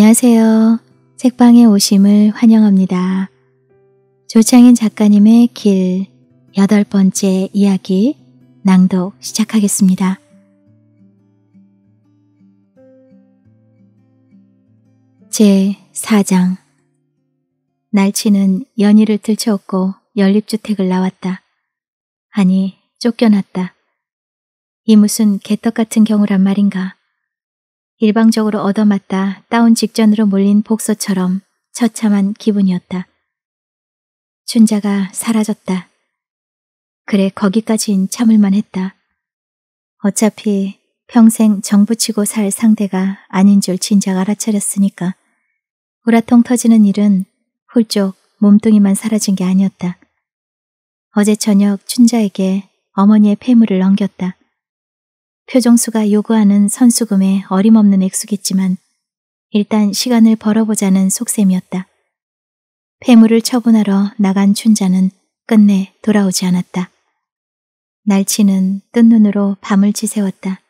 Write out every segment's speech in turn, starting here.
안녕하세요. 책방에 오심을 환영합니다. 조창인 작가님의 길 여덟 번째 이야기 낭독 시작하겠습니다. 제 4장 날치는 연희를 들쳐업고 연립주택을 나왔다. 아니 쫓겨났다. 이 무슨 개떡 같은 경우란 말인가. 일방적으로 얻어맞다 다운 직전으로 몰린 복서처럼 처참한 기분이었다. 춘자가 사라졌다. 그래 거기까진 참을만 했다. 어차피 평생 정부치고 살 상대가 아닌 줄 진작 알아차렸으니까 우라통 터지는 일은 훌쩍 몸뚱이만 사라진 게 아니었다. 어제 저녁 춘자에게 어머니의 폐물을 넘겼다. 표정수가 요구하는 선수금에 어림없는 액수겠지만 일단 시간을 벌어보자는 속셈이었다. 폐물을 처분하러 나간 춘자는 끝내 돌아오지 않았다. 날치는 뜬 눈으로 밤을 지새웠다.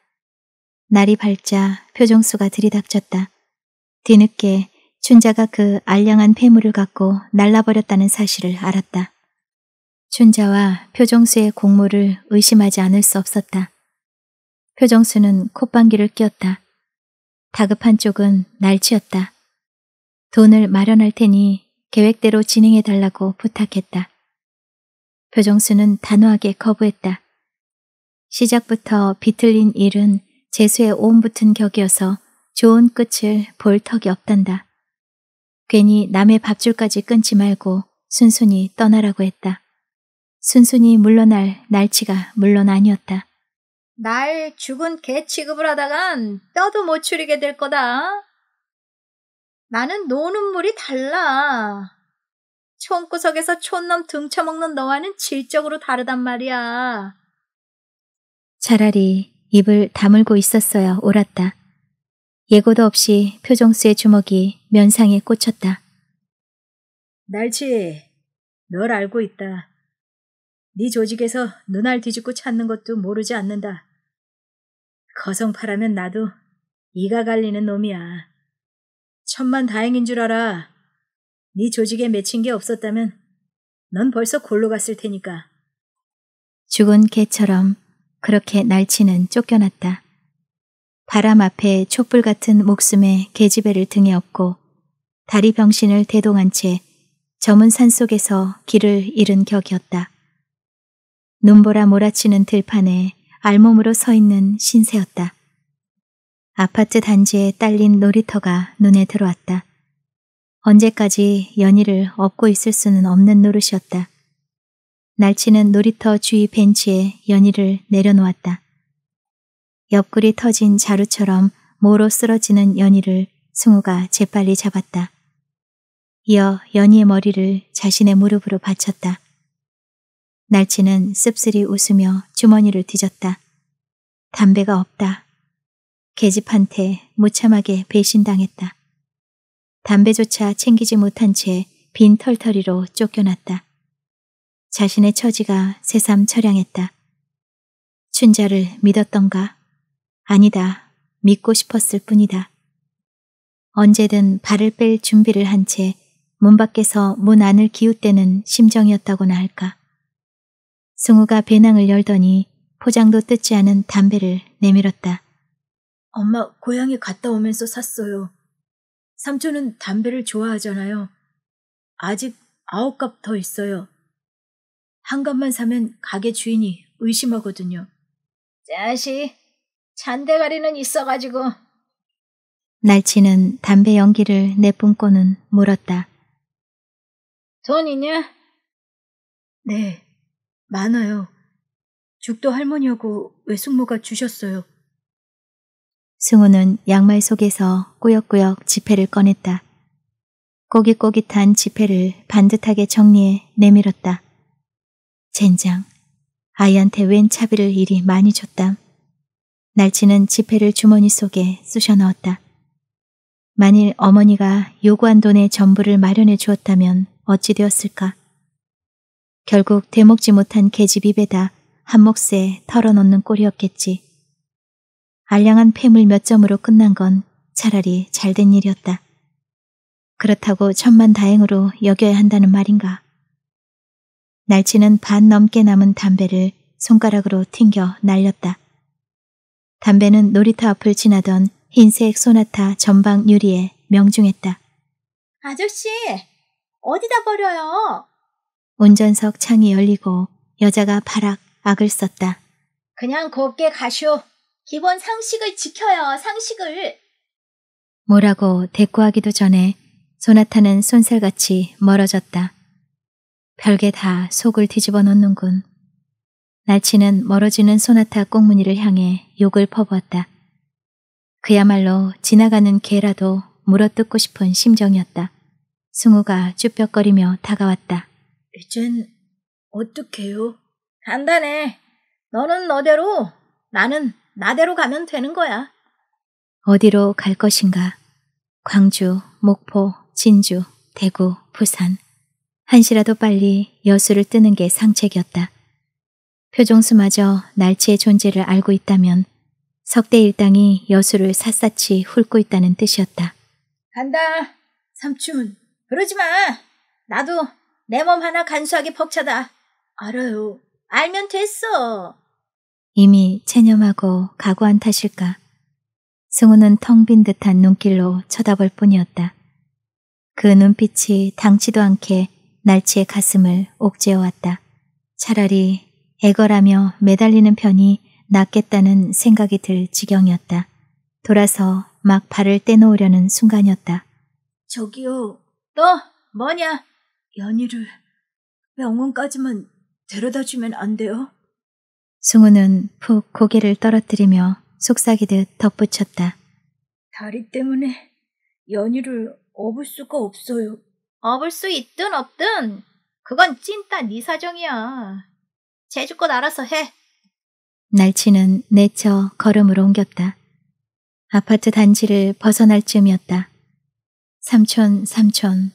날이 밝자 표정수가 들이닥쳤다. 뒤늦게 춘자가 그 알량한 폐물을 갖고 날라버렸다는 사실을 알았다. 춘자와 표정수의 공모를 의심하지 않을 수 없었다. 표정수는 콧방귀를 뀌었다. 다급한 쪽은 날치였다. 돈을 마련할 테니 계획대로 진행해 달라고 부탁했다. 표정수는 단호하게 거부했다. 시작부터 비틀린 일은 재수에 온 붙은 격이어서 좋은 끝을 볼 턱이 없단다. 괜히 남의 밥줄까지 끊지 말고 순순히 떠나라고 했다. 순순히 물러날 날치가 물론 아니었다. 날 죽은 개 취급을 하다간 뼈도 못 추리게 될 거다. 나는 노는 물이 달라. 촌구석에서 촌놈 등쳐먹는 너와는 질적으로 다르단 말이야. 차라리 입을 다물고 있었어야 옳았다. 예고도 없이 표정수의 주먹이 면상에 꽂혔다. 날치, 널 알고 있다. 네 조직에서 눈알 뒤집고 찾는 것도 모르지 않는다. 거성파라면 나도 이가 갈리는 놈이야. 천만 다행인 줄 알아. 네 조직에 맺힌 게 없었다면 넌 벌써 골로 갔을 테니까. 죽은 개처럼 그렇게 날치는 쫓겨났다. 바람 앞에 촛불 같은 목숨에 계집애를 등에 업고 다리 병신을 대동한 채 저문 산 속에서 길을 잃은 격이었다. 눈보라 몰아치는 들판에 알몸으로 서 있는 신세였다. 아파트 단지에 딸린 놀이터가 눈에 들어왔다. 언제까지 연희를 업고 있을 수는 없는 노릇이었다. 날치는 놀이터 주위 벤치에 연희를 내려놓았다. 옆구리 터진 자루처럼 모로 쓰러지는 연희를 승우가 재빨리 잡았다. 이어 연희의 머리를 자신의 무릎으로 받쳤다. 날치는 씁쓸히 웃으며 주머니를 뒤졌다. 담배가 없다. 계집한테 무참하게 배신당했다. 담배조차 챙기지 못한 채 빈 털터리로 쫓겨났다. 자신의 처지가 새삼 처량했다. 춘자를 믿었던가? 아니다. 믿고 싶었을 뿐이다. 언제든 발을 뺄 준비를 한 채 문 밖에서 문 안을 기웃대는 심정이었다고나 할까. 승우가 배낭을 열더니 포장도 뜯지 않은 담배를 내밀었다. 엄마 고향에 갔다 오면서 샀어요. 삼촌은 담배를 좋아하잖아요. 아직 아홉 갑 더 있어요. 한 갑만 사면 가게 주인이 의심하거든요. 자식, 잔대가리는 있어가지고. 날치는 담배 연기를 내뿜고는 물었다. 돈 있냐? 네, 많아요. 죽도 할머니하고 외숙모가 주셨어요. 승우는 양말 속에서 꾸역꾸역 지폐를 꺼냈다. 꼬깃꼬깃한 지폐를 반듯하게 정리해 내밀었다. 젠장, 아이한테 웬 차비를 이리 많이 줬담. 날치는 지폐를 주머니 속에 쑤셔 넣었다. 만일 어머니가 요구한 돈의 전부를 마련해 주었다면 어찌 되었을까? 결국 되먹지 못한 계집 입에다 한 몫에 털어놓는 꼴이었겠지. 알량한 폐물 몇 점으로 끝난 건 차라리 잘된 일이었다. 그렇다고 천만 다행으로 여겨야 한다는 말인가. 날치는 반 넘게 남은 담배를 손가락으로 튕겨 날렸다. 담배는 놀이터 앞을 지나던 흰색 소나타 전방 유리에 명중했다. 아저씨, 어디다 버려요? 운전석 창이 열리고 여자가 파락 악을 썼다. 그냥 곱게 가쇼. 기본 상식을 지켜요, 상식을. 뭐라고 대꾸하기도 전에 소나타는 손살같이 멀어졌다. 별게 다 속을 뒤집어 놓는군. 날치는 멀어지는 소나타 꽁무니를 향해 욕을 퍼부었다. 그야말로 지나가는 개라도 물어뜯고 싶은 심정이었다. 승우가 쭈뼛거리며 다가왔다. 이젠 어떡해요? 간단해. 너는 너대로, 나는 나대로 가면 되는 거야. 어디로 갈 것인가? 광주, 목포, 진주, 대구, 부산. 한시라도 빨리 여수를 뜨는 게 상책이었다. 표종수마저 날치의 존재를 알고 있다면 석대 일당이 여수를 샅샅이 훑고 있다는 뜻이었다. 간다. 삼촌, 그러지 마. 나도 내 몸 하나 간수하기 벅차다. 알아요. 알면 됐어. 이미 체념하고 각오한 탓일까. 승우는 텅 빈 듯한 눈길로 쳐다볼 뿐이었다. 그 눈빛이 당치도 않게 날치의 가슴을 옥죄어왔다. 차라리 애걸하며 매달리는 편이 낫겠다는 생각이 들 지경이었다. 돌아서 막 발을 떼놓으려는 순간이었다. 저기요, 또 뭐냐? 연희를 병원까지만 데려다 주면 안 돼요? 승우는 푹 고개를 떨어뜨리며 속삭이듯 덧붙였다. 다리 때문에 연희를 업을 수가 없어요. 업을 수 있든 없든 그건 찐따 네 사정이야. 제주껏 알아서 해. 날치는 내쳐 걸음을 옮겼다. 아파트 단지를 벗어날 쯤이었다. 삼촌, 삼촌.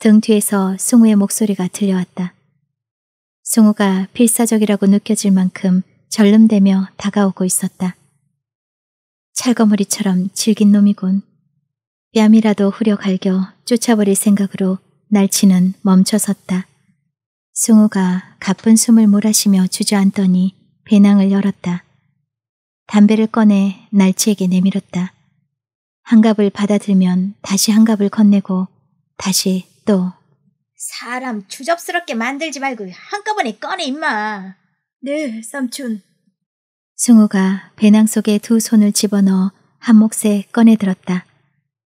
등 뒤에서 승우의 목소리가 들려왔다. 승우가 필사적이라고 느껴질 만큼 절름대며 다가오고 있었다. 찰거머리처럼 질긴 놈이군. 뺨이라도 후려 갈겨 쫓아버릴 생각으로 날치는 멈춰섰다. 승우가 가쁜 숨을 몰아쉬며 주저앉더니 배낭을 열었다. 담배를 꺼내 날치에게 내밀었다. 한 갑을 받아들면 다시 한 갑을 건네고 다시 또 사람 주접스럽게 만들지 말고 한꺼번에 꺼내 임마. 네, 삼촌. 승우가 배낭 속에 두 손을 집어넣어 한 몫에 꺼내 들었다.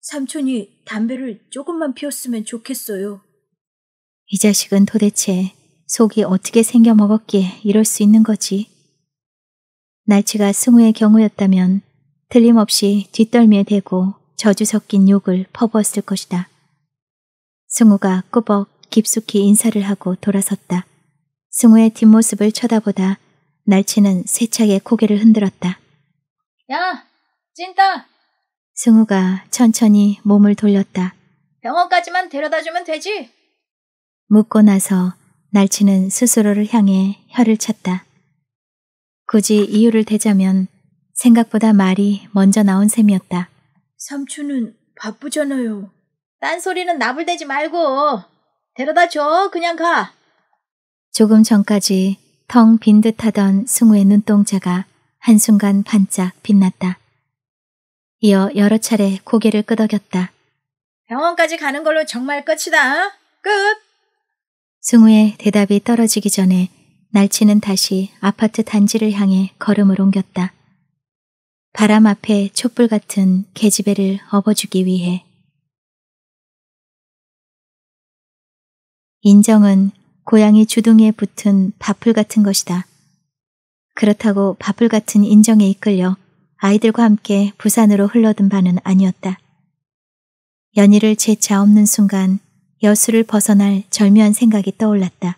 삼촌이 담배를 조금만 피웠으면 좋겠어요. 이 자식은 도대체 속이 어떻게 생겨 먹었기에 이럴 수 있는 거지. 날치가 승우의 경우였다면 틀림없이 뒷덜미에 대고 저주 섞인 욕을 퍼부었을 것이다. 승우가 꾸벅 깊숙이 인사를 하고 돌아섰다. 승우의 뒷모습을 쳐다보다 날치는 세차게 고개를 흔들었다. 야, 찐따. 승우가 천천히 몸을 돌렸다. 병원까지만 데려다 주면 되지. 묻고 나서 날치는 스스로를 향해 혀를 찼다. 굳이 이유를 대자면 생각보다 말이 먼저 나온 셈이었다. 삼촌은 바쁘잖아요. 딴소리는 나불대지 말고 데려다 줘. 그냥 가. 조금 전까지 텅 빈 듯하던 승우의 눈동자가 한순간 반짝 빛났다. 이어 여러 차례 고개를 끄덕였다. 병원까지 가는 걸로 정말 끝이다. 끝. 승우의 대답이 떨어지기 전에 날치는 다시 아파트 단지를 향해 걸음을 옮겼다. 바람 앞에 촛불 같은 계집애를 업어주기 위해. 인정은 고양이 주둥이에 붙은 밥풀 같은 것이다. 그렇다고 밥풀 같은 인정에 이끌려 아이들과 함께 부산으로 흘러든 바는 아니었다. 연희를 재차 없는 순간 여수를 벗어날 절묘한 생각이 떠올랐다.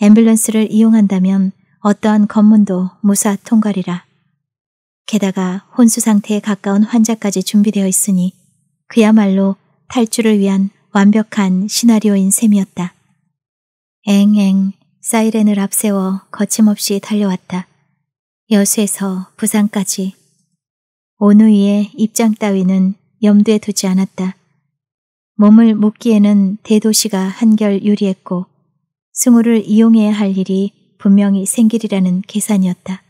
앰뷸런스를 이용한다면 어떠한 검문도 무사 통과리라. 게다가 혼수 상태에 가까운 환자까지 준비되어 있으니 그야말로 탈주를 위한 완벽한 시나리오인 셈이었다. 앵앵 사이렌을 앞세워 거침없이 달려왔다. 여수에서 부산까지. 오누이의 입장 따위는 염두에 두지 않았다. 몸을 묶기에는 대도시가 한결 유리했고 승우를 이용해야 할 일이 분명히 생기리라는 계산이었다.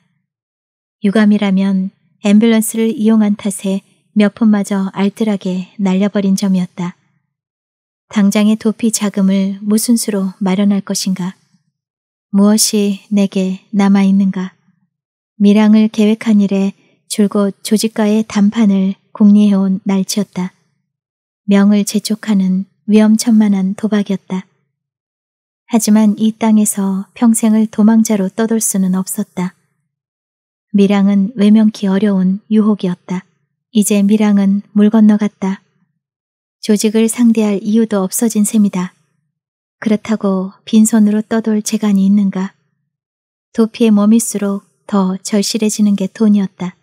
유감이라면 앰뷸런스를 이용한 탓에 몇 푼마저 알뜰하게 날려버린 점이었다. 당장의 도피 자금을 무슨 수로 마련할 것인가? 무엇이 내게 남아있는가? 밀항을 계획한 일에 줄곧 조직과의 담판을 궁리해온 날치였다. 명을 재촉하는 위험천만한 도박이었다. 하지만 이 땅에서 평생을 도망자로 떠돌 수는 없었다. 밀항은 외면키 어려운 유혹이었다. 이제 밀항은 물 건너갔다. 조직을 상대할 이유도 없어진 셈이다. 그렇다고 빈손으로 떠돌 재간이 있는가? 도피에 머밀수록 더 절실해지는 게 돈이었다.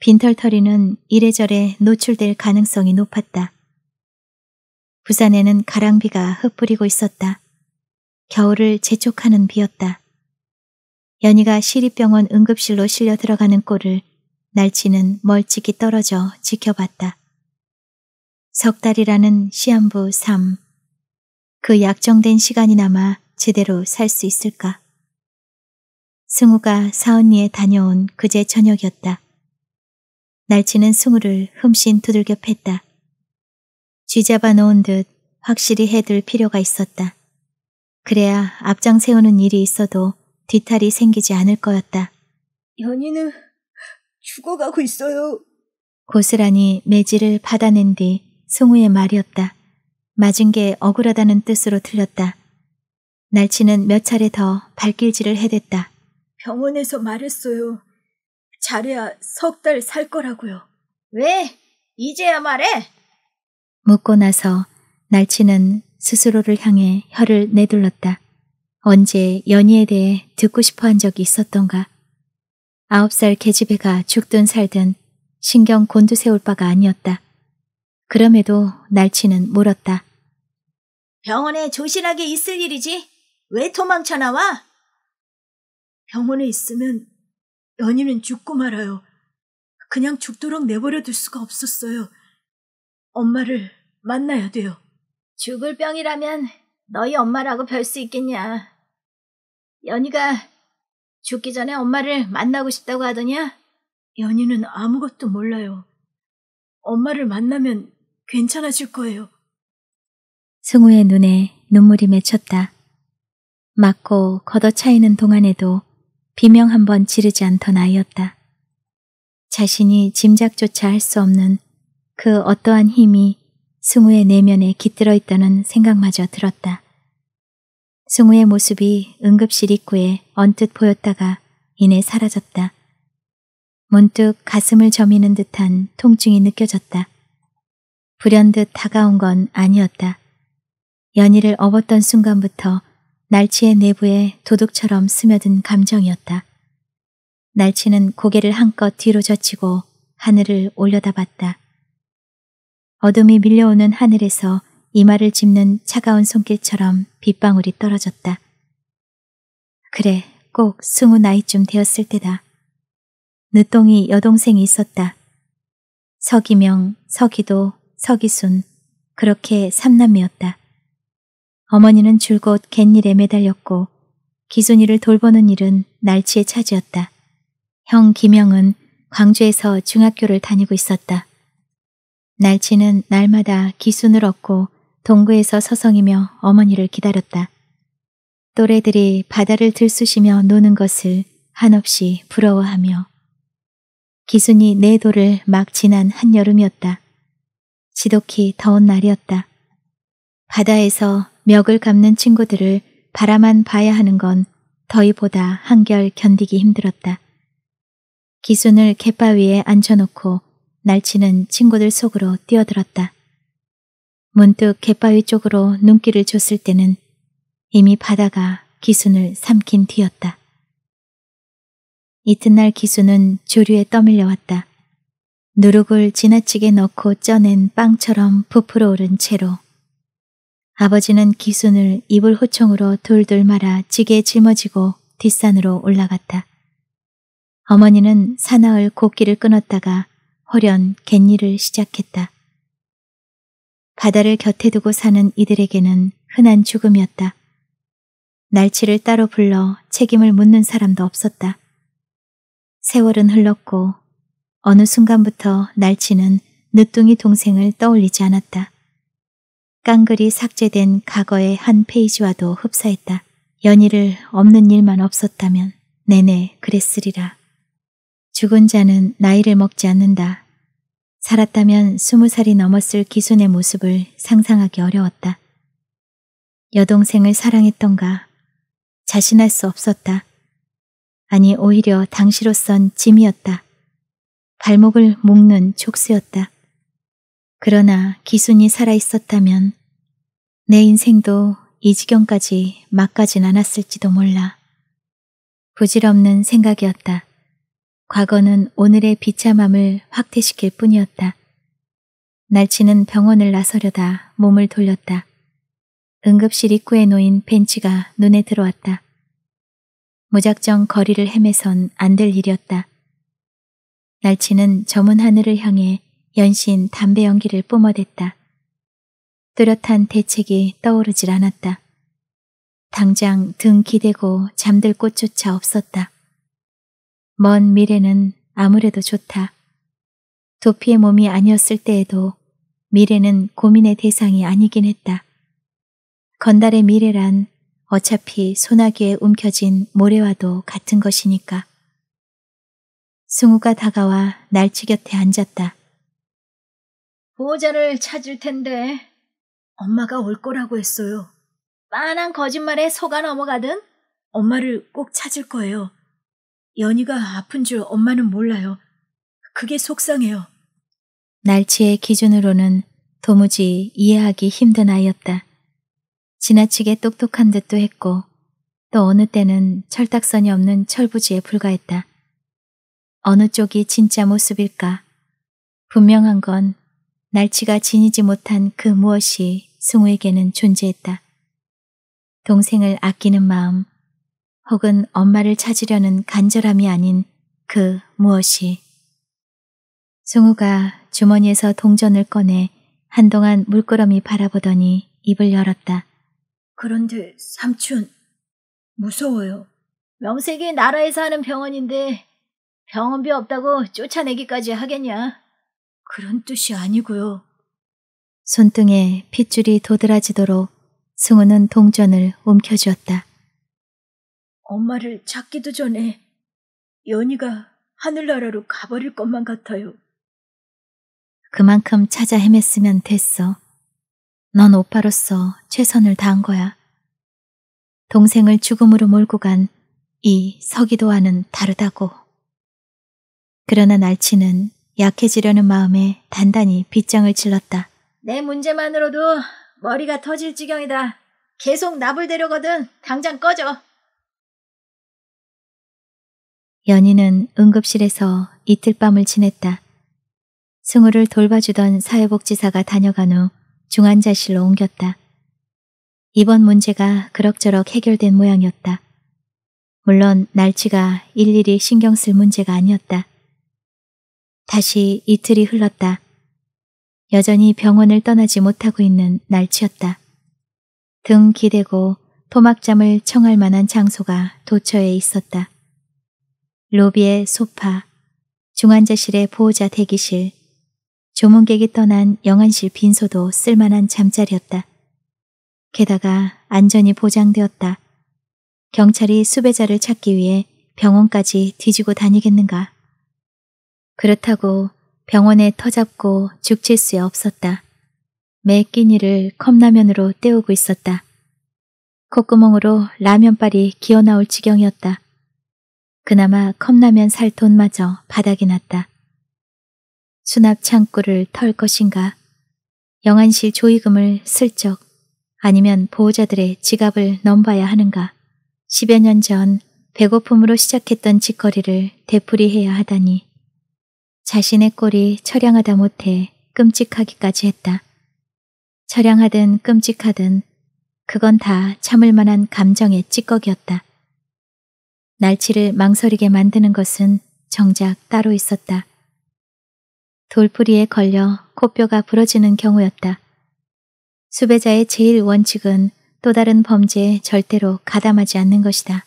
빈털터리는 이래저래 노출될 가능성이 높았다. 부산에는 가랑비가 흩뿌리고 있었다. 겨울을 재촉하는 비였다. 연희가 시립병원 응급실로 실려 들어가는 꼴을 날치는 멀찍이 떨어져 지켜봤다. 석 달이라는 시한부 3. 그 약정된 시간이나마 제대로 살 수 있을까? 승우가 사언니에 다녀온 그제 저녁이었다. 날치는 승우를 흠씬 두들겨 팼다. 쥐잡아 놓은 듯 확실히 해둘 필요가 있었다. 그래야 앞장 세우는 일이 있어도 뒤탈이 생기지 않을 거였다. 연희는 죽어가고 있어요. 고스란히 매질을 받아낸 뒤 승우의 말이었다. 맞은 게 억울하다는 뜻으로 들렸다. 날치는 몇 차례 더 발길질을 해댔다. 병원에서 말했어요. 잘해야 석 달 살 거라고요. 왜? 이제야 말해? 묻고 나서 날치는 스스로를 향해 혀를 내둘렀다. 언제 연희에 대해 듣고 싶어 한 적이 있었던가. 아홉 살 계집애가 죽든 살든 신경 곤두세울 바가 아니었다. 그럼에도 날치는 물었다. 병원에 조신하게 있을 일이지. 왜 도망쳐 나와? 병원에 있으면 연희는 죽고 말아요. 그냥 죽도록 내버려 둘 수가 없었어요. 엄마를 만나야 돼요. 죽을 병이라면 너희 엄마라고 별 수 있겠냐. 연희가 죽기 전에 엄마를 만나고 싶다고 하더냐? 연희는 아무것도 몰라요. 엄마를 만나면 괜찮아질 거예요. 승우의 눈에 눈물이 맺혔다. 맞고 걷어차이는 동안에도 비명 한 번 지르지 않던 아이였다. 자신이 짐작조차 할 수 없는 그 어떠한 힘이 승우의 내면에 깃들어 있다는 생각마저 들었다. 승우의 모습이 응급실 입구에 언뜻 보였다가 이내 사라졌다. 문득 가슴을 저미는 듯한 통증이 느껴졌다. 불현듯 다가온 건 아니었다. 연희를 업었던 순간부터 날치의 내부에 도둑처럼 스며든 감정이었다. 날치는 고개를 한껏 뒤로 젖히고 하늘을 올려다봤다. 어둠이 밀려오는 하늘에서 이마를 짚는 차가운 손길처럼 빗방울이 떨어졌다. 그래, 꼭 스무 나이쯤 되었을 때다. 늦동이 여동생이 있었다. 서기명, 서기도, 서기순, 그렇게 삼남매였다. 어머니는 줄곧 갯일에 매달렸고 기순이를 돌보는 일은 날치의 차지였다. 형 김영은 광주에서 중학교를 다니고 있었다. 날치는 날마다 기순을 얻고 동구에서 서성이며 어머니를 기다렸다. 또래들이 바다를 들쑤시며 노는 것을 한없이 부러워하며 기순이 네 돌을 막 지난 한여름이었다. 지독히 더운 날이었다. 바다에서 멱을 감는 친구들을 바라만 봐야 하는 건 더위보다 한결 견디기 힘들었다. 기순을 갯바 위에 앉혀놓고 날치는 친구들 속으로 뛰어들었다. 문득 갯바위 쪽으로 눈길을 줬을 때는 이미 바다가 기순을 삼킨 뒤였다. 이튿날 기순은 조류에 떠밀려 왔다. 누룩을 지나치게 넣고 쪄낸 빵처럼 부풀어 오른 채로 아버지는 기순을 이불 호청으로 돌돌 말아 찌개에 짊어지고 뒷산으로 올라갔다. 어머니는 사나흘 곡기를 끊었다가 호련 갯일을 시작했다. 바다를 곁에 두고 사는 이들에게는 흔한 죽음이었다. 날치를 따로 불러 책임을 묻는 사람도 없었다. 세월은 흘렀고 어느 순간부터 날치는 늦둥이 동생을 떠올리지 않았다. 깡글이 삭제된 과거의 한 페이지와도 흡사했다. 연희를 없는 일만 없었다면 내내 그랬으리라. 죽은 자는 나이를 먹지 않는다. 살았다면 스무 살이 넘었을 기순의 모습을 상상하기 어려웠다. 여동생을 사랑했던가 자신할 수 없었다. 아니 오히려 당시로선 짐이었다. 발목을 묶는 촉수였다. 그러나 기순이 살아있었다면 내 인생도 이 지경까지 막가진 않았을지도 몰라. 부질없는 생각이었다. 과거는 오늘의 비참함을 확대시킬 뿐이었다. 날치는 병원을 나서려다 몸을 돌렸다. 응급실 입구에 놓인 벤치가 눈에 들어왔다. 무작정 거리를 헤매선 안 될 일이었다. 날치는 저문 하늘을 향해 연신 담배 연기를 뿜어댔다. 뚜렷한 대책이 떠오르질 않았다. 당장 등 기대고 잠들 곳조차 없었다. 먼 미래는 아무래도 좋다. 도피의 몸이 아니었을 때에도 미래는 고민의 대상이 아니긴 했다. 건달의 미래란 어차피 소나기에 움켜진 모래와도 같은 것이니까. 승우가 다가와 날치 곁에 앉았다. 보호자를 찾을 텐데 엄마가 올 거라고 했어요. 빤한 거짓말에 속아 넘어가든 엄마를 꼭 찾을 거예요. 연희가 아픈 줄 엄마는 몰라요. 그게 속상해요. 날치의 기준으로는 도무지 이해하기 힘든 아이였다. 지나치게 똑똑한 듯도 했고 또 어느 때는 철딱선이 없는 철부지에 불과했다. 어느 쪽이 진짜 모습일까? 분명한 건 날치가 지니지 못한 그 무엇이 승우에게는 존재했다. 동생을 아끼는 마음, 혹은 엄마를 찾으려는 간절함이 아닌 그 무엇이. 승우가 주머니에서 동전을 꺼내 한동안 물끄러미 바라보더니 입을 열었다. 그런데 삼촌, 무서워요. 명색이 나라에서 하는 병원인데 병원비 없다고 쫓아내기까지 하겠냐? 그런 뜻이 아니고요. 손등에 핏줄이 도드라지도록 승우는 동전을 움켜쥐었다. 엄마를 찾기도 전에 연희가 하늘나라로 가버릴 것만 같아요. 그만큼 찾아 헤맸으면 됐어. 넌 오빠로서 최선을 다한 거야. 동생을 죽음으로 몰고 간 이 서기도와는 다르다고. 그러나 날치는 약해지려는 마음에 단단히 빗장을 찔렀다. 내 문제만으로도 머리가 터질 지경이다. 계속 나불대려거든. 당장 꺼져. 연희는 응급실에서 이틀 밤을 지냈다. 승우를 돌봐주던 사회복지사가 다녀간 후 중환자실로 옮겼다. 이번 문제가 그럭저럭 해결된 모양이었다. 물론 날치가 일일이 신경 쓸 문제가 아니었다. 다시 이틀이 흘렀다. 여전히 병원을 떠나지 못하고 있는 날치였다. 등 기대고 토막잠을 청할 만한 장소가 도처에 있었다. 로비의 소파, 중환자실의 보호자 대기실, 조문객이 떠난 영안실 빈소도 쓸만한 잠자리였다. 게다가 안전이 보장되었다. 경찰이 수배자를 찾기 위해 병원까지 뒤지고 다니겠는가. 그렇다고 병원에 터잡고 죽칠 수 없었다. 매 끼니를 컵라면으로 때우고 있었다. 콧구멍으로 라면발이 기어나올 지경이었다. 그나마 컵라면 살 돈마저 바닥이 났다. 수납 창구를 털 것인가? 영안실 조의금을 슬쩍 아니면 보호자들의 지갑을 넘봐야 하는가? 10여 년 전 배고픔으로 시작했던 짓거리를 되풀이해야 하다니 자신의 꼴이 처량하다 못해 끔찍하기까지 했다. 처량하든 끔찍하든 그건 다 참을 만한 감정의 찌꺼기였다. 날치를 망설이게 만드는 것은 정작 따로 있었다. 돌풀이에 걸려 코뼈가 부러지는 경우였다. 수배자의 제일 원칙은 또 다른 범죄에 절대로 가담하지 않는 것이다.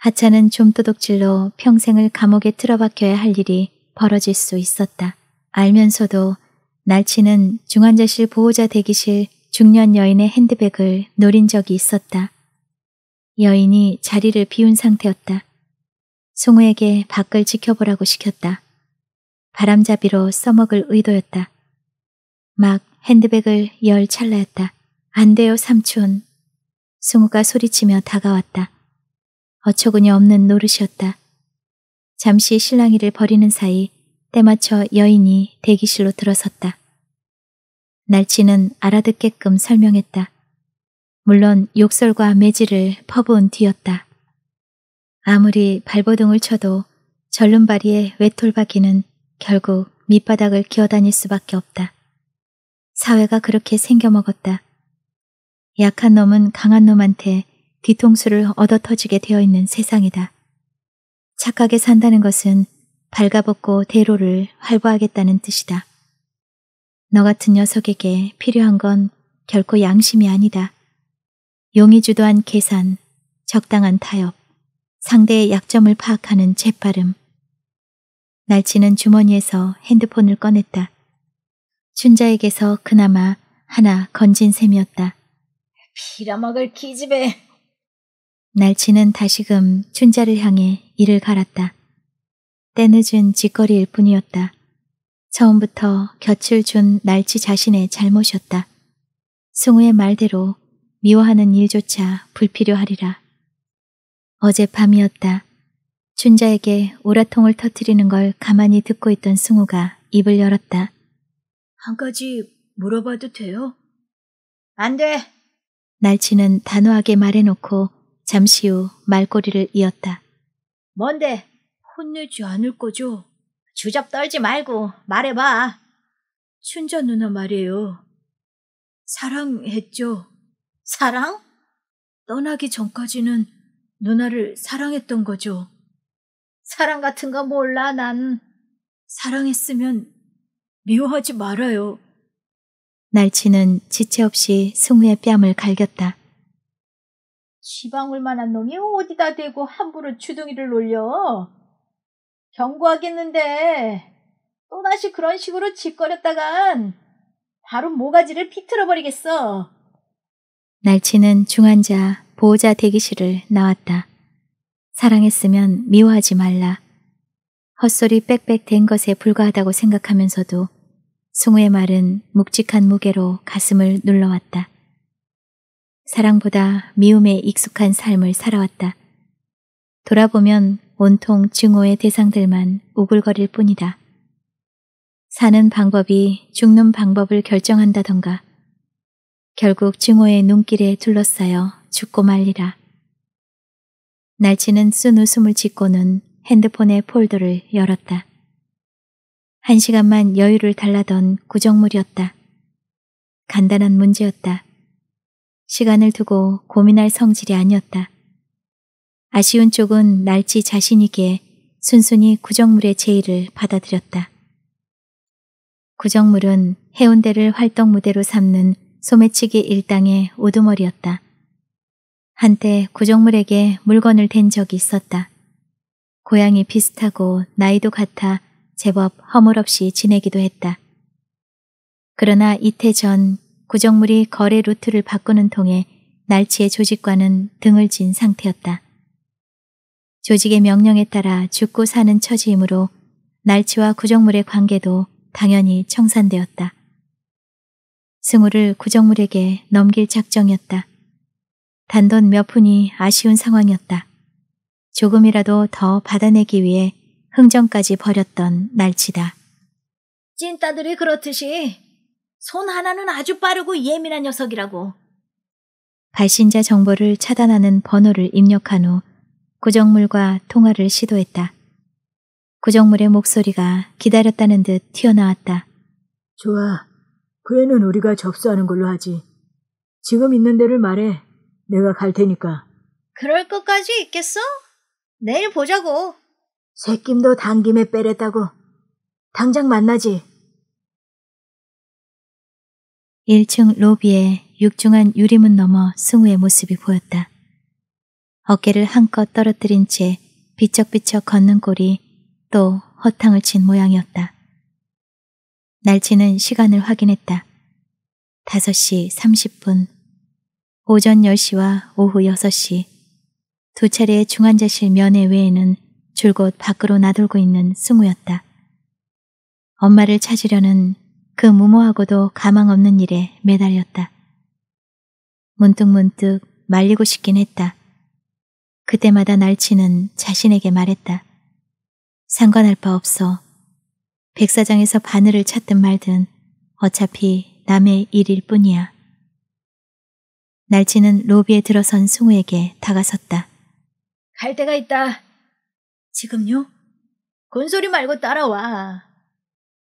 하차는 좀도둑질로 평생을 감옥에 틀어박혀야 할 일이 벌어질 수 있었다. 알면서도 날치는 중환자실 보호자 대기실 중년 여인의 핸드백을 노린 적이 있었다. 여인이 자리를 비운 상태였다. 송우에게 밖을 지켜보라고 시켰다. 바람잡이로 써먹을 의도였다. 막 핸드백을 열 찰나였다. 안 돼요, 삼촌. 승우가 소리치며 다가왔다. 어처구니 없는 노릇이었다. 잠시 실랑이를 버리는 사이 때맞춰 여인이 대기실로 들어섰다. 날치는 알아듣게끔 설명했다. 물론 욕설과 매질을 퍼부은 뒤였다. 아무리 발버둥을 쳐도 절름발이의 외톨박이는 결국 밑바닥을 기어다닐 수밖에 없다. 사회가 그렇게 생겨먹었다. 약한 놈은 강한 놈한테 뒤통수를 얻어 터지게 되어 있는 세상이다. 착하게 산다는 것은 발가벗고 대로를 활보하겠다는 뜻이다. 너 같은 녀석에게 필요한 건 결코 양심이 아니다. 용이 주도한 계산, 적당한 타협, 상대의 약점을 파악하는 재빠름. 날치는 주머니에서 핸드폰을 꺼냈다. 춘자에게서 그나마 하나 건진 셈이었다. 빌어먹을 기집애. 날치는 다시금 춘자를 향해 이를 갈았다. 때늦은 짓거리일 뿐이었다. 처음부터 곁을 준 날치 자신의 잘못이었다. 승우의 말대로 미워하는 일조차 불필요하리라. 어젯밤이었다. 춘자에게 오라통을 터뜨리는 걸 가만히 듣고 있던 승우가 입을 열었다. 한 가지 물어봐도 돼요? 안 돼. 날치는 단호하게 말해놓고 잠시 후 말꼬리를 이었다. 뭔데? 혼내지 않을 거죠? 주접 떨지 말고 말해봐. 춘자 누나 말이에요. 사랑했죠. 사랑? 떠나기 전까지는 누나를 사랑했던 거죠. 사랑 같은 거 몰라, 난. 사랑했으면 미워하지 말아요. 날치는 지체 없이 승우의 뺨을 갈겼다. 지방울 만한 놈이 어디다 대고 함부로 주둥이를 놀려. 경고하겠는데 또다시 그런 식으로 짓거렸다간 바로 모가지를 비틀어 버리겠어. 날치는 중환자 보호자 대기실을 나왔다. 사랑했으면 미워하지 말라. 헛소리 빽빽 된 것에 불과하다고 생각하면서도 승우의 말은 묵직한 무게로 가슴을 눌러왔다. 사랑보다 미움에 익숙한 삶을 살아왔다. 돌아보면 온통 증오의 대상들만 우글거릴 뿐이다. 사는 방법이 죽는 방법을 결정한다던가 결국 증오의 눈길에 둘러싸여 죽고 말리라. 날치는 쓴 웃음을 짓고는 핸드폰의 폴더를 열었다. 한 시간만 여유를 달라던 구정물이었다. 간단한 문제였다. 시간을 두고 고민할 성질이 아니었다. 아쉬운 쪽은 날치 자신이기에 순순히 구정물의 제의를 받아들였다. 구정물은 해운대를 활동 무대로 삼는 소매치기 일당의 우두머리였다. 한때 구정물에게 물건을 댄 적이 있었다. 고향이 비슷하고 나이도 같아 제법 허물없이 지내기도 했다. 그러나 이태 전 구정물이 거래 루트를 바꾸는 통에 날치의 조직과는 등을 진 상태였다. 조직의 명령에 따라 죽고 사는 처지이므로 날치와 구정물의 관계도 당연히 청산되었다. 승우를 구정물에게 넘길 작정이었다. 단돈 몇 푼이 아쉬운 상황이었다. 조금이라도 더 받아내기 위해 흥정까지 버렸던 날치다. 찐따들이 그렇듯이 손 하나는 아주 빠르고 예민한 녀석이라고. 발신자 정보를 차단하는 번호를 입력한 후 구정물과 통화를 시도했다. 구정물의 목소리가 기다렸다는 듯 튀어나왔다. 좋아. 그 애는 우리가 접수하는 걸로 하지. 지금 있는 데를 말해. 내가 갈 테니까. 그럴 것까지 있겠어? 내일 보자고. 새김도 당김에 빼랬다고. 당장 만나지. 1층 로비에 육중한 유리문 너머 승우의 모습이 보였다. 어깨를 한껏 떨어뜨린 채 비쩍비쩍 걷는 꼴이 또 허탕을 친 모양이었다. 날치는 시간을 확인했다. 5시 30분, 오전 10시와 오후 6시, 두 차례의 중환자실 면회 외에는 줄곧 밖으로 나돌고 있는 승우였다. 엄마를 찾으려는 그 무모하고도 가망 없는 일에 매달렸다. 문득 문득 말리고 싶긴 했다. 그때마다 날치는 자신에게 말했다. 상관할 바 없어. 백사장에서 바늘을 찾든 말든 어차피 남의 일일 뿐이야. 날치는 로비에 들어선 승우에게 다가섰다. 갈 데가 있다. 지금요? 곤소리 말고 따라와.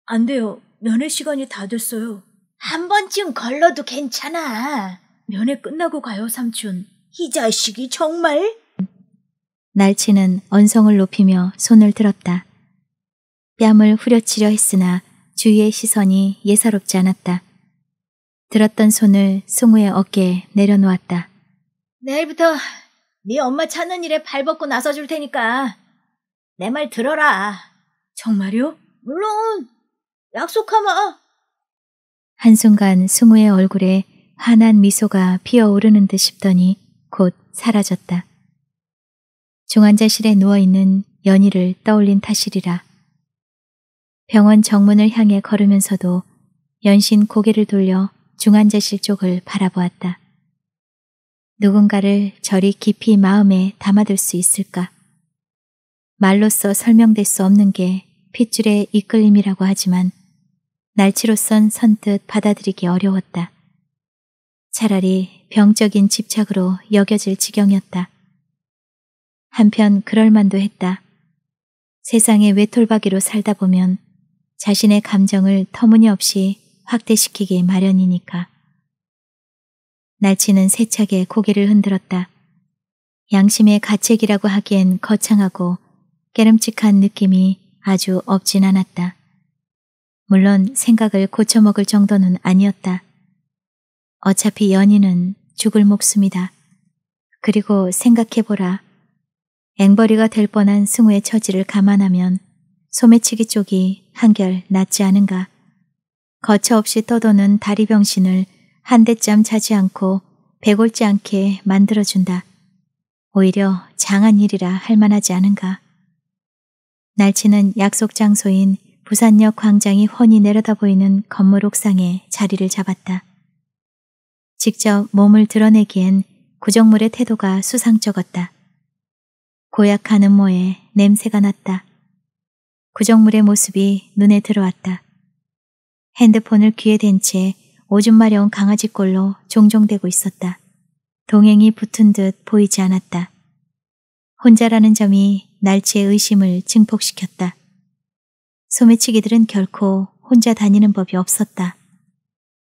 안 돼요. 면회 시간이 다 됐어요. 한 번쯤 걸러도 괜찮아. 면회 끝나고 가요, 삼촌. 이 자식이 정말? 날치는 언성을 높이며 손을 들었다. 뺨을 후려치려 했으나 주위의 시선이 예사롭지 않았다. 들었던 손을 승우의 어깨에 내려놓았다. 내일부터 네 엄마 찾는 일에 발벗고 나서줄 테니까 내 말 들어라. 정말요? 물론 약속하마. 한순간 승우의 얼굴에 환한 미소가 피어오르는 듯 싶더니 곧 사라졌다. 중환자실에 누워있는 연희를 떠올린 탓이리라. 병원 정문을 향해 걸으면서도 연신 고개를 돌려 중환자실 쪽을 바라보았다. 누군가를 저리 깊이 마음에 담아둘 수 있을까? 말로써 설명될 수 없는 게 핏줄의 이끌림이라고 하지만 날치로선 선뜻 받아들이기 어려웠다. 차라리 병적인 집착으로 여겨질 지경이었다. 한편 그럴만도 했다. 세상의 외톨박이로 살다 보면 자신의 감정을 터무니없이 확대시키기 마련이니까. 날치는 세차게 고개를 흔들었다. 양심의 가책이라고 하기엔 거창하고 깨름칙한 느낌이 아주 없진 않았다. 물론 생각을 고쳐먹을 정도는 아니었다. 어차피 연인은 죽을 목숨이다. 그리고 생각해보라. 앵벌이가 될 뻔한 승우의 처지를 감안하면 소매치기 쪽이 한결 낫지 않은가. 거처없이 떠도는 다리병신을 한 대짬 자지 않고 배골지 않게 만들어준다. 오히려 장한 일이라 할 만하지 않은가. 날치는 약속 장소인 부산역 광장이 훤히 내려다 보이는 건물 옥상에 자리를 잡았다. 직접 몸을 드러내기엔 구정물의 태도가 수상쩍었다. 고약한 음모에 냄새가 났다. 구정물의 모습이 눈에 들어왔다. 핸드폰을 귀에 댄 채 오줌 마려운 강아지 꼴로 종종대고 있었다. 동행이 붙은 듯 보이지 않았다. 혼자라는 점이 날치의 의심을 증폭시켰다. 소매치기들은 결코 혼자 다니는 법이 없었다.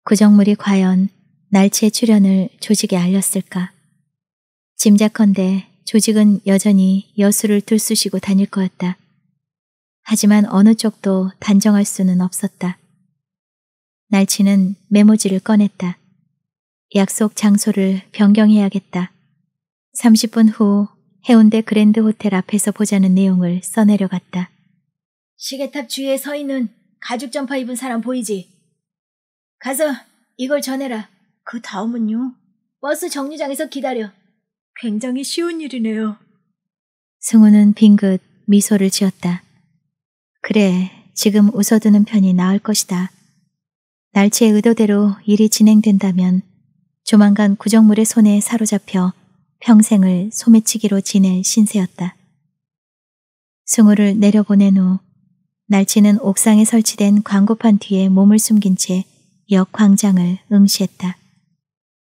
구정물이 과연 날치의 출현을 조직에 알렸을까? 짐작컨대 조직은 여전히 여수를 들쑤시고 다닐 거였다. 하지만 어느 쪽도 단정할 수는 없었다. 날치는 메모지를 꺼냈다. 약속 장소를 변경해야겠다. 30분 후 해운대 그랜드 호텔 앞에서 보자는 내용을 써내려갔다. 시계탑 주위에 서 있는 가죽 점퍼 입은 사람 보이지? 가서 이걸 전해라. 그 다음은요? 버스 정류장에서 기다려. 굉장히 쉬운 일이네요. 승우는 빙긋 미소를 지었다. 그래, 지금 웃어두는 편이 나을 것이다. 날치의 의도대로 일이 진행된다면 조만간 구정물의 손에 사로잡혀 평생을 소매치기로 지낼 신세였다. 승우를 내려보낸 후 날치는 옥상에 설치된 광고판 뒤에 몸을 숨긴 채 역 광장을 응시했다.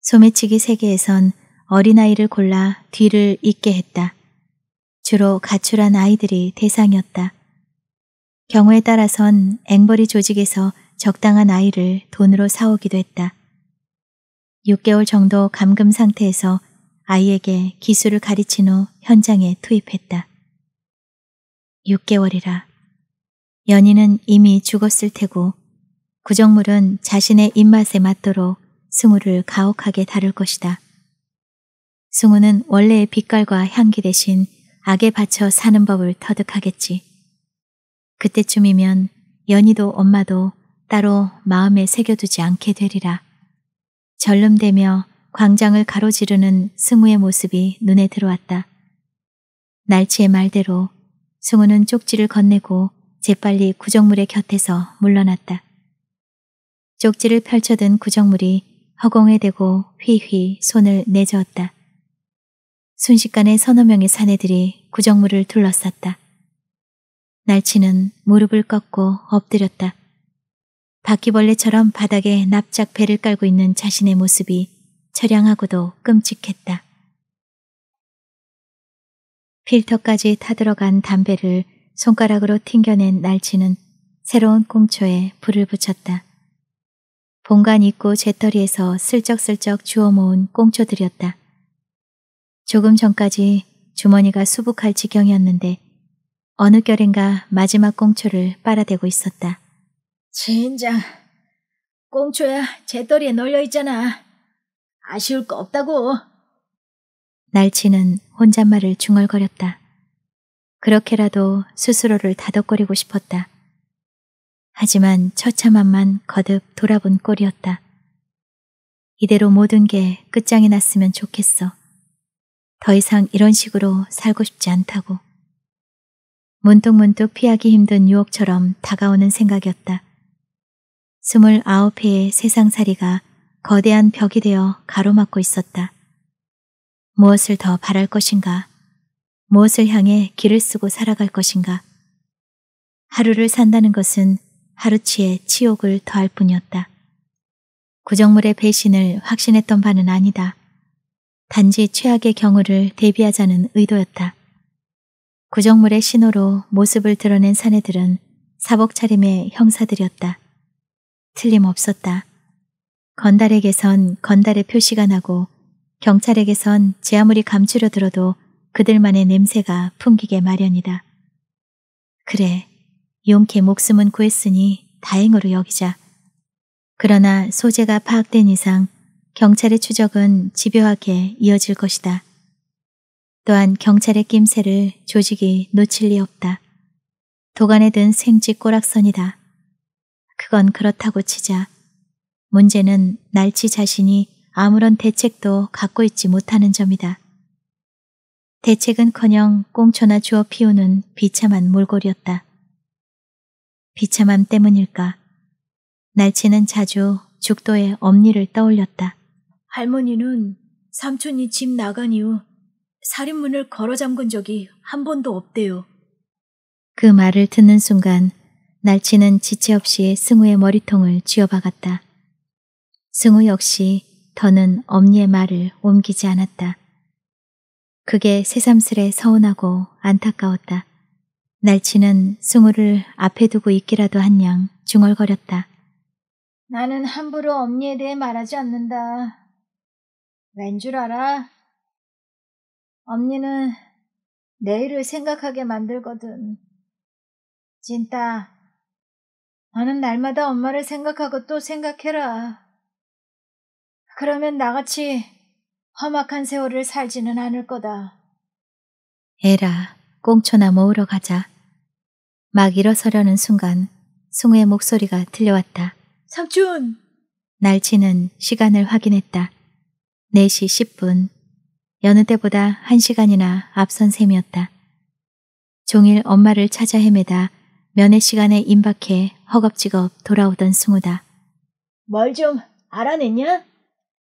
소매치기 세계에선 어린아이를 골라 뒤를 잇게 했다. 주로 가출한 아이들이 대상이었다. 경우에 따라선 앵벌이 조직에서 적당한 아이를 돈으로 사오기도 했다. 6개월 정도 감금 상태에서 아이에게 기술을 가르친 후 현장에 투입했다. 6개월이라. 연인은 이미 죽었을 테고 구정물은 자신의 입맛에 맞도록 승우를 가혹하게 다룰 것이다. 승우는 원래의 빛깔과 향기 대신 악에 바쳐 사는 법을 터득하겠지. 그때쯤이면 연희도 엄마도 따로 마음에 새겨두지 않게 되리라. 절름대며 광장을 가로지르는 승우의 모습이 눈에 들어왔다. 날치의 말대로 승우는 쪽지를 건네고 재빨리 구정물의 곁에서 물러났다. 쪽지를 펼쳐든 구정물이 허공에 대고 휘휘 손을 내저었다. 순식간에 서너 명의 사내들이 구정물을 둘러쌌다. 날치는 무릎을 꺾고 엎드렸다. 바퀴벌레처럼 바닥에 납작 배를 깔고 있는 자신의 모습이 처량하고도 끔찍했다. 필터까지 타들어간 담배를 손가락으로 튕겨낸 날치는 새로운 꽁초에 불을 붙였다. 본관 입구 재떨이에서 슬쩍슬쩍 주워 모은 꽁초들이었다. 조금 전까지 주머니가 수북할 지경이었는데 어느 결인가 마지막 꽁초를 빨아대고 있었다. 젠장, 꽁초야 재떨이에 널려 있잖아. 아쉬울 거 없다고. 날치는 혼잣말을 중얼거렸다. 그렇게라도 스스로를 다독거리고 싶었다. 하지만 처참함만 거듭 돌아본 꼴이었다. 이대로 모든 게 끝장이 났으면 좋겠어. 더 이상 이런 식으로 살고 싶지 않다고. 문득문득 피하기 힘든 유혹처럼 다가오는 생각이었다. 스물아홉 해의 세상살이가 거대한 벽이 되어 가로막고 있었다. 무엇을 더 바랄 것인가? 무엇을 향해 길을 쓰고 살아갈 것인가? 하루를 산다는 것은 하루치의 치욕을 더할 뿐이었다. 구정물의 배신을 확신했던 바는 아니다. 단지 최악의 경우를 대비하자는 의도였다. 구정물의 신호로 모습을 드러낸 사내들은 사복 차림의 형사들이었다. 틀림없었다. 건달에게선 건달의 표시가 나고 경찰에게선 제 아무리 감추려 들어도 그들만의 냄새가 풍기게 마련이다. 그래, 용케 목숨은 구했으니 다행으로 여기자. 그러나 소재가 파악된 이상 경찰의 추적은 집요하게 이어질 것이다. 또한 경찰의 낌새를 조직이 놓칠 리 없다. 도간에 든 생쥐 꼬락선이다. 그건 그렇다고 치자. 문제는 날치 자신이 아무런 대책도 갖고 있지 못하는 점이다. 대책은커녕 꽁초나 주워 피우는 비참한 몰골이었다. 비참함 때문일까? 날치는 자주 죽도의 엄니를 떠올렸다. 할머니는 삼촌이 집 나간 이후 살인문을 걸어 잠근 적이 한 번도 없대요. 그 말을 듣는 순간 날치는 지체 없이 승우의 머리통을 쥐어박았다. 승우 역시 더는 엄니의 말을 옮기지 않았다. 그게 새삼스레 서운하고 안타까웠다. 날치는 승우를 앞에 두고 있기라도 한 양 중얼거렸다. 나는 함부로 엄니에 대해 말하지 않는다. 왠 줄 알아? 엄니는 내일을 생각하게 만들거든. 진따, 너는 날마다 엄마를 생각하고 또 생각해라. 그러면 나같이 험악한 세월을 살지는 않을 거다. 에라, 꽁초나 모으러 가자. 막 일어서려는 순간 승우의 목소리가 들려왔다. 삼촌! 날치는 시간을 확인했다. 4시 10분. 여느 때보다 1시간이나 앞선 셈이었다. 종일 엄마를 찾아 헤매다 면회 시간에 임박해 허겁지겁 돌아오던 승우다. 뭘 좀 알아냈냐?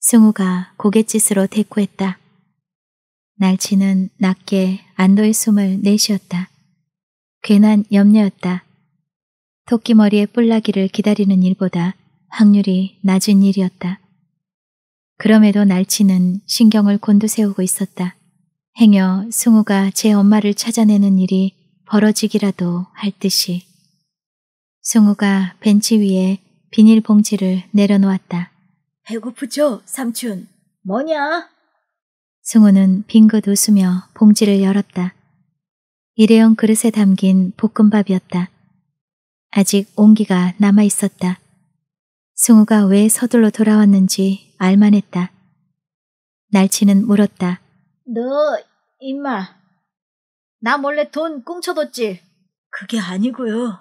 승우가 고갯짓으로 대꾸했다. 날치는 낮게 안도의 숨을 내쉬었다. 괜한 염려였다. 토끼머리의 뿔나기를 기다리는 일보다 확률이 낮은 일이었다. 그럼에도 날치는 신경을 곤두세우고 있었다. 행여 승우가 제 엄마를 찾아내는 일이 벌어지기라도 할 듯이. 승우가 벤치 위에 비닐봉지를 내려놓았다. 배고프죠, 삼촌? 뭐냐? 승우는 빙긋 웃으며 봉지를 열었다. 일회용 그릇에 담긴 볶음밥이었다. 아직 온기가 남아 있었다. 승우가 왜 서둘러 돌아왔는지 알만했다. 날치는 물었다. 너, 임마. 나 몰래 돈 꽁쳐뒀지? 그게 아니고요.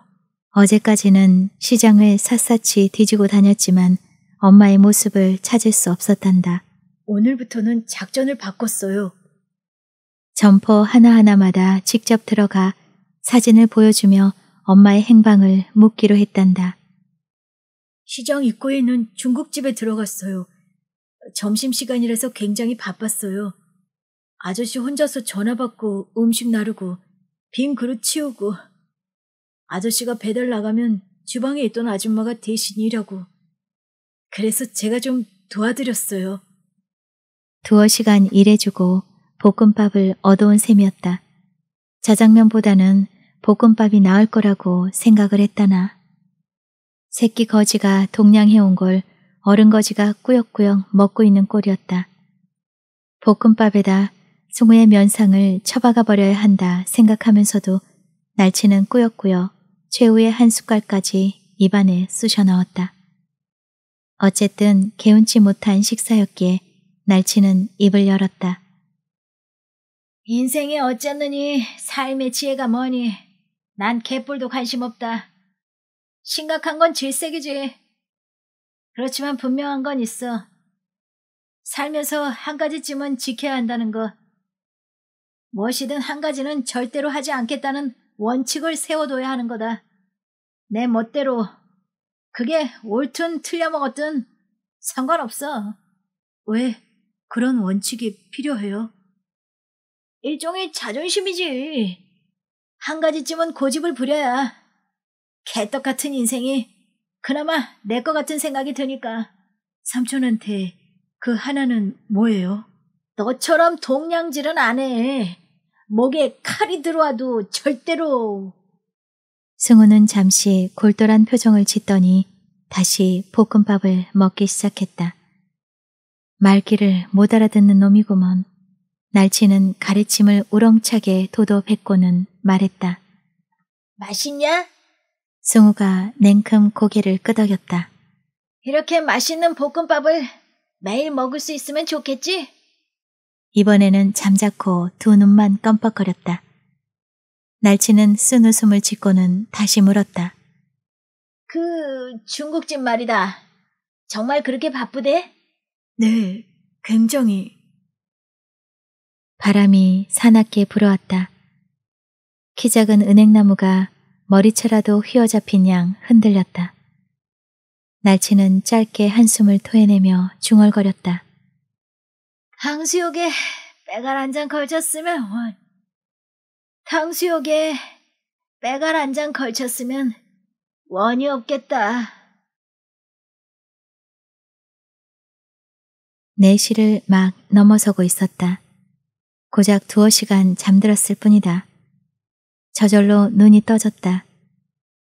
어제까지는 시장을 샅샅이 뒤지고 다녔지만 엄마의 모습을 찾을 수 없었단다. 오늘부터는 작전을 바꿨어요. 점포 하나하나마다 직접 들어가 사진을 보여주며 엄마의 행방을 묻기로 했단다. 시장 입구에 있는 중국집에 들어갔어요. 점심시간이라서 굉장히 바빴어요. 아저씨 혼자서 전화 받고 음식 나르고 빈 그릇 치우고 아저씨가 배달 나가면 주방에 있던 아줌마가 대신 일하고 그래서 제가 좀 도와드렸어요. 두어 시간 일해주고 볶음밥을 얻어온 셈이었다. 자장면보다는 볶음밥이 나을 거라고 생각을 했다나. 새끼 거지가 동냥해온 걸 어른 거지가 꾸역꾸역 먹고 있는 꼴이었다. 볶음밥에다 승우의 면상을 처박아 버려야 한다 생각하면서도 날치는 꾸역꾸역 최후의 한 숟갈까지 입안에 쑤셔 넣었다. 어쨌든 개운치 못한 식사였기에 날치는 입을 열었다. 인생에 어쨌느니 삶의 지혜가 뭐니? 난 개뿔도 관심 없다. 심각한 건 질색이지. 그렇지만 분명한 건 있어. 살면서 한 가지쯤은 지켜야 한다는 것. 무엇이든 한 가지는 절대로 하지 않겠다는 원칙을 세워둬야 하는 거다. 내 멋대로 그게 옳든 틀려먹었든 상관없어. 왜 그런 원칙이 필요해요? 일종의 자존심이지. 한 가지쯤은 고집을 부려야 개떡 같은 인생이 그나마 내 것 같은 생각이 드니까 삼촌한테 그 하나는 뭐예요? 너처럼 동냥질은 안 해. 목에 칼이 들어와도 절대로. 승우는 잠시 골똘한 표정을 짓더니 다시 볶음밥을 먹기 시작했다. 말귀를 못 알아듣는 놈이구먼. 날치는 가래침을 우렁차게 도도 뱉고는 말했다. 맛있냐? 승우가 냉큼 고개를 끄덕였다. 이렇게 맛있는 볶음밥을 매일 먹을 수 있으면 좋겠지? 이번에는 잠자코 두 눈만 껌뻑거렸다. 날치는 쓴 웃음을 짓고는 다시 물었다. 그 중국집 말이다. 정말 그렇게 바쁘대? 네, 굉장히. 바람이 사납게 불어왔다. 키 작은 은행나무가 머리채라도 휘어잡힌 양 흔들렸다. 날치는 짧게 한숨을 토해내며 중얼거렸다. 탕수육에 빼갈 한 장 걸쳤으면 원. 탕수육에 빼갈 한 장 걸쳤으면 원이 없겠다. 내시를 막 넘어서고 있었다. 고작 두어 시간 잠들었을 뿐이다. 저절로 눈이 떠졌다.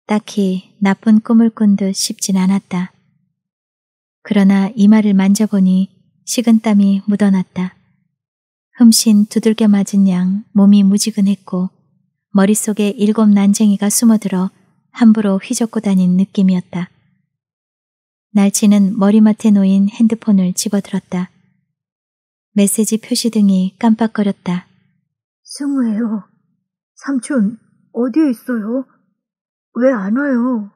딱히 나쁜 꿈을 꾼듯 싶진 않았다. 그러나 이마를 만져보니 식은땀이 묻어났다. 흠씬 두들겨 맞은 양 몸이 무지근했고 머릿속에 일곱 난쟁이가 숨어들어 함부로 휘젓고 다닌 느낌이었다. 날치는 머리맡에 놓인 핸드폰을 집어들었다. 메시지 표시등이 깜빡거렸다. 승우예요. 삼촌, 어디에 있어요? 왜 안 와요?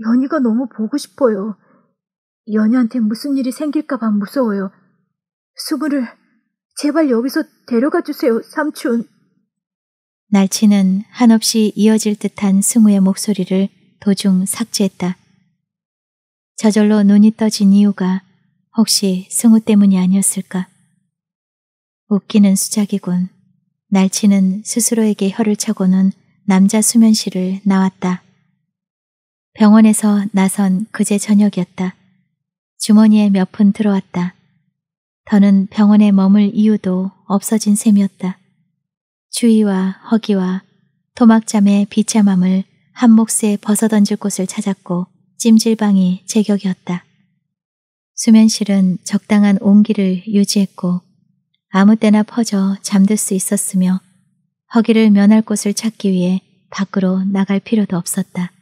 연희가 너무 보고 싶어요. 연희한테 무슨 일이 생길까봐 무서워요. 수부를 제발 여기서 데려가 주세요, 삼촌. 날치는 한없이 이어질 듯한 승우의 목소리를 도중 삭제했다. 저절로 눈이 떠진 이유가 혹시 승우 때문이 아니었을까? 웃기는 수작이군. 날치는 스스로에게 혀를 차고는 남자 수면실을 나왔다. 병원에서 나선 그제 저녁이었다. 주머니에 몇 푼 들어왔다. 더는 병원에 머물 이유도 없어진 셈이었다. 추위와 허기와 토막잠의 비참함을 한 몫에 벗어던질 곳을 찾았고 찜질방이 제격이었다. 수면실은 적당한 온기를 유지했고 아무 때나 퍼져 잠들 수 있었으며 허기를 면할 곳을 찾기 위해 밖으로 나갈 필요도 없었다.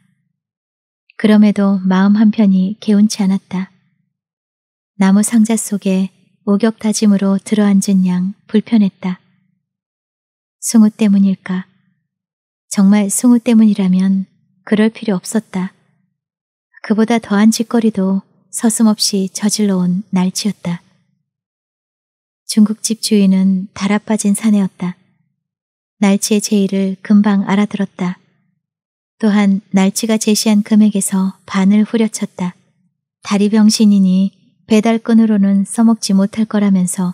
그럼에도 마음 한편이 개운치 않았다. 나무 상자 속에 오격다짐으로 들어앉은 양 불편했다. 승우 때문일까? 정말 승우 때문이라면 그럴 필요 없었다. 그보다 더한 짓거리도 서슴없이 저질러 온 날치였다. 중국집 주인은 달아빠진 사내였다. 날치의 제의를 금방 알아들었다. 또한 날치가 제시한 금액에서 반을 후려쳤다. 다리병신이니 배달건으로는 써먹지 못할 거라면서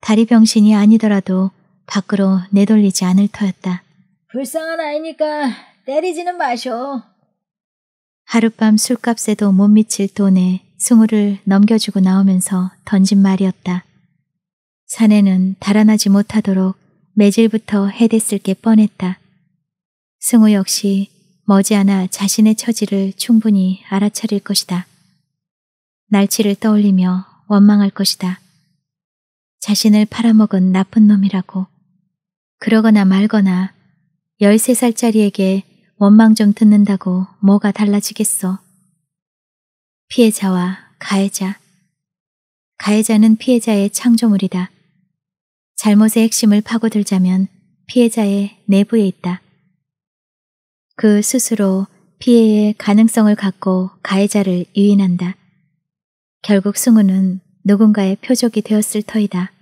다리 병신이 아니더라도 밖으로 내돌리지 않을 터였다. 불쌍한 아이니까 때리지는 마셔. 하룻밤 술값에도 못 미칠 돈에 승우를 넘겨주고 나오면서 던진 말이었다. 사내는 달아나지 못하도록 매질부터 해댔을 게 뻔했다. 승우 역시 머지않아 자신의 처지를 충분히 알아차릴 것이다. 날치를 떠올리며 원망할 것이다. 자신을 팔아먹은 나쁜 놈이라고. 그러거나 말거나 13살짜리에게 원망 좀 듣는다고 뭐가 달라지겠어. 피해자와 가해자. 가해자는 피해자의 창조물이다. 잘못의 핵심을 파고들자면 피해자의 내부에 있다. 그 스스로 피해의 가능성을 갖고 가해자를 유인한다. 결국 승우는 누군가의 표적이 되었을 터이다.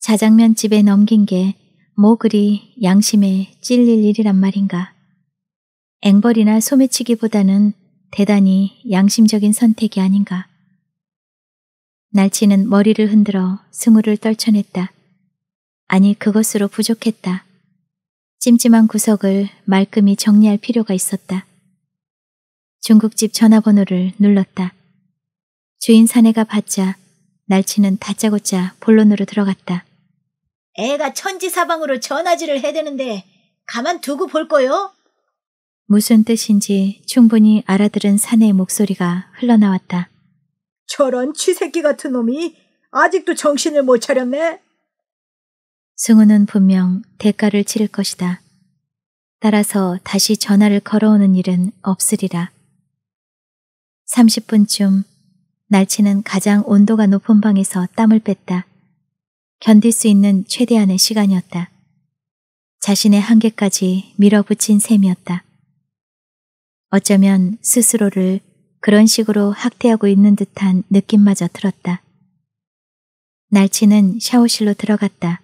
자장면 집에 넘긴 게 뭐 그리 양심에 찔릴 일이란 말인가. 앵벌이나 소매치기보다는 대단히 양심적인 선택이 아닌가. 날치는 머리를 흔들어 승우를 떨쳐냈다. 아니 그것으로 부족했다. 찜찜한 구석을 말끔히 정리할 필요가 있었다. 중국집 전화번호를 눌렀다. 주인 사내가 받자 날치는 다짜고짜 본론으로 들어갔다. 애가 천지사방으로 전화질을 해대는데 가만 두고 볼 거요? 무슨 뜻인지 충분히 알아들은 사내의 목소리가 흘러나왔다. 저런 쥐새끼 같은 놈이 아직도 정신을 못 차렸네. 승우는 분명 대가를 치를 것이다. 따라서 다시 전화를 걸어오는 일은 없으리라. 30분쯤 날치는 가장 온도가 높은 방에서 땀을 뺐다. 견딜 수 있는 최대한의 시간이었다. 자신의 한계까지 밀어붙인 셈이었다. 어쩌면 스스로를 그런 식으로 학대하고 있는 듯한 느낌마저 들었다. 날치는 샤워실로 들어갔다.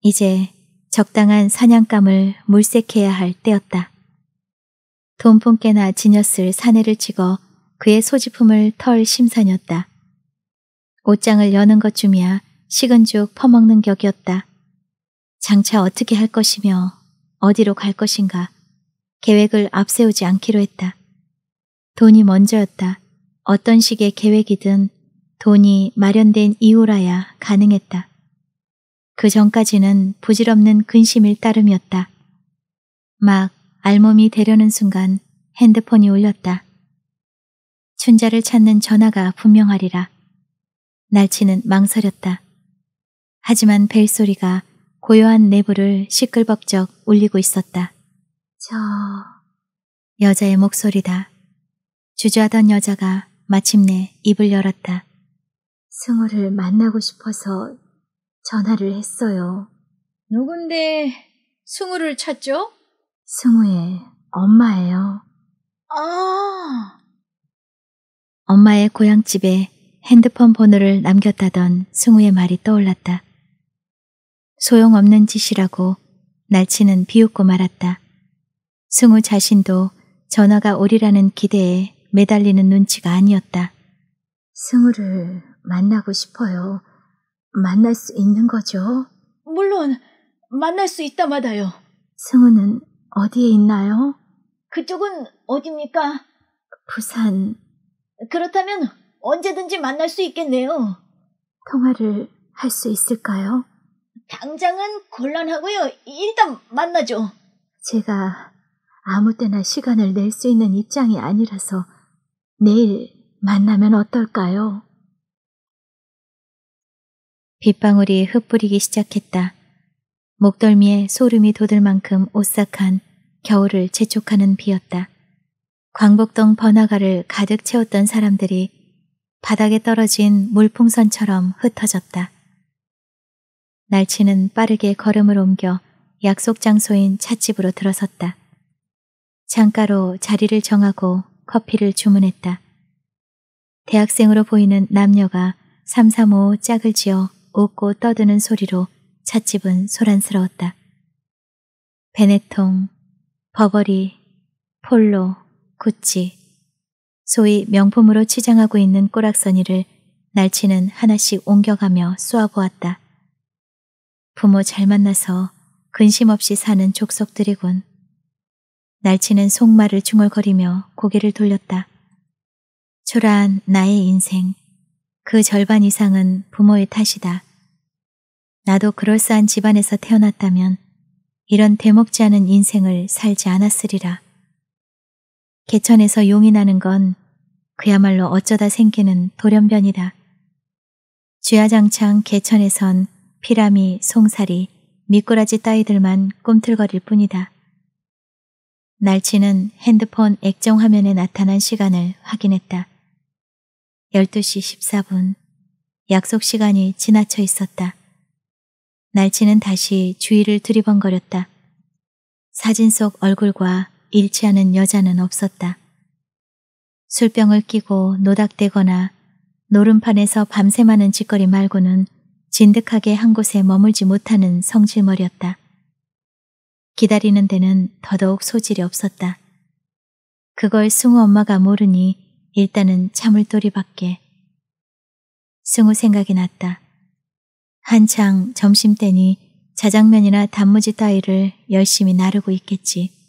이제 적당한 사냥감을 물색해야 할 때였다. 돈풍깨나 지녔을 사내를 찍어 그의 소지품을 털 심산이었다. 옷장을 여는 것쯤이야 식은 죽 퍼먹는 격이었다. 장차 어떻게 할 것이며 어디로 갈 것인가 계획을 앞세우지 않기로 했다. 돈이 먼저였다. 어떤 식의 계획이든 돈이 마련된 이후라야 가능했다. 그 전까지는 부질없는 근심일 따름이었다. 막 알몸이 되려는 순간 핸드폰이 울렸다. 춘자를 찾는 전화가 분명하리라. 날치는 망설였다. 하지만 벨소리가 고요한 내부를 시끌벅적 울리고 있었다. 저... 여자의 목소리다. 주저하던 여자가 마침내 입을 열었다. 승우를 만나고 싶어서 전화를 했어요. 누군데 승우를 찾죠? 승우의 엄마예요. 아, 엄마의 고향집에 핸드폰 번호를 남겼다던 승우의 말이 떠올랐다. 소용없는 짓이라고 날치는 비웃고 말았다. 승우 자신도 전화가 오리라는 기대에 매달리는 눈치가 아니었다. 승우를 만나고 싶어요. 만날 수 있는 거죠? 물론 만날 수 있다마다요. 승우는 어디에 있나요? 그쪽은 어딥니까? 부산 그렇다면 언제든지 만날 수 있겠네요. 통화를 할 수 있을까요? 당장은 곤란하고요. 일단 만나죠. 제가 아무 때나 시간을 낼 수 있는 입장이 아니라서 내일 만나면 어떨까요? 빗방울이 흩뿌리기 시작했다. 목덜미에 소름이 돋을 만큼 오싹한 겨울을 재촉하는 비였다. 광복동 번화가를 가득 채웠던 사람들이 바닥에 떨어진 물풍선처럼 흩어졌다. 날치는 빠르게 걸음을 옮겨 약속 장소인 찻집으로 들어섰다. 창가로 자리를 정하고 커피를 주문했다. 대학생으로 보이는 남녀가 삼삼오오 짝을 지어 웃고 떠드는 소리로 찻집은 소란스러웠다. 베네통, 버버리, 폴로, 구찌, 소위 명품으로 치장하고 있는 꼬락서니를 날치는 하나씩 옮겨가며 쏘아보았다. 부모 잘 만나서 근심 없이 사는 족속들이군. 날치는 속말을 중얼거리며 고개를 돌렸다. 초라한 나의 인생, 그 절반 이상은 부모의 탓이다. 나도 그럴싸한 집안에서 태어났다면 이런 대먹지 않은 인생을 살지 않았으리라. 개천에서 용이 나는 건 그야말로 어쩌다 생기는 돌연변이다. 쥐야장창 개천에선 피라미, 송사리, 미꾸라지 따위들만 꿈틀거릴 뿐이다. 날치는 핸드폰 액정 화면에 나타난 시간을 확인했다. 12시 14분. 약속 시간이 지나쳐 있었다. 날치는 다시 주위를 두리번거렸다. 사진 속 얼굴과 일치하는 여자는 없었다. 술병을 끼고 노닥대거나 노름판에서 밤새 많은 짓거리 말고는 진득하게 한 곳에 머물지 못하는 성질머리였다. 기다리는 데는 더더욱 소질이 없었다. 그걸 승우 엄마가 모르니 일단은 참을 도리밖에. 승우 생각이 났다. 한창 점심때니 자장면이나 단무지 따위를 열심히 나르고 있겠지.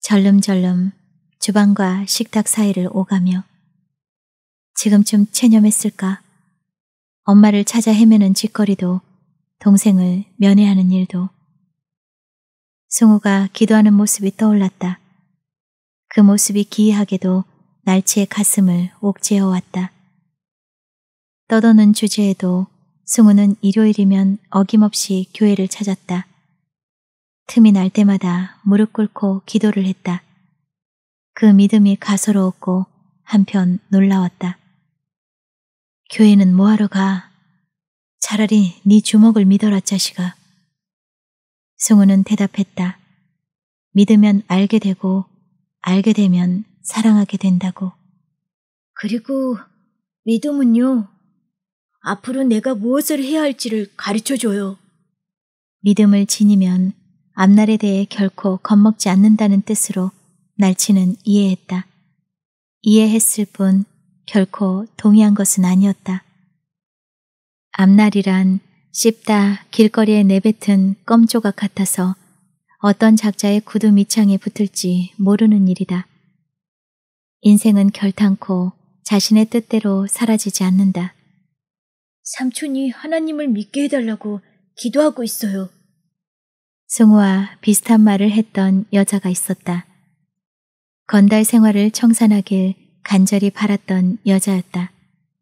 절름절름 주방과 식탁 사이를 오가며 지금쯤 체념했을까? 엄마를 찾아 헤매는 짓거리도 동생을 면회하는 일도 승우가 기도하는 모습이 떠올랐다. 그 모습이 기이하게도 날치의 가슴을 옥죄어 왔다. 떠도는 주제에도 승우는 일요일이면 어김없이 교회를 찾았다. 틈이 날 때마다 무릎 꿇고 기도를 했다. 그 믿음이 가소로웠고 한편 놀라웠다. 교회는 뭐하러 가? 차라리 네 주먹을 믿어라 자식아. 승우는 대답했다. 믿으면 알게 되고 알게 되면 사랑하게 된다고. 그리고 믿음은요. 앞으로 내가 무엇을 해야 할지를 가르쳐 줘요. 믿음을 지니면 앞날에 대해 결코 겁먹지 않는다는 뜻으로 날치는 이해했다. 이해했을 뿐 결코 동의한 것은 아니었다. 앞날이란 씹다 길거리에 내뱉은 껌조각 같아서 어떤 작자의 구두 밑창에 붙을지 모르는 일이다. 인생은 결탄코 자신의 뜻대로 사라지지 않는다. 삼촌이 하나님을 믿게 해달라고 기도하고 있어요. 승우와 비슷한 말을 했던 여자가 있었다. 건달 생활을 청산하길 간절히 바랐던 여자였다.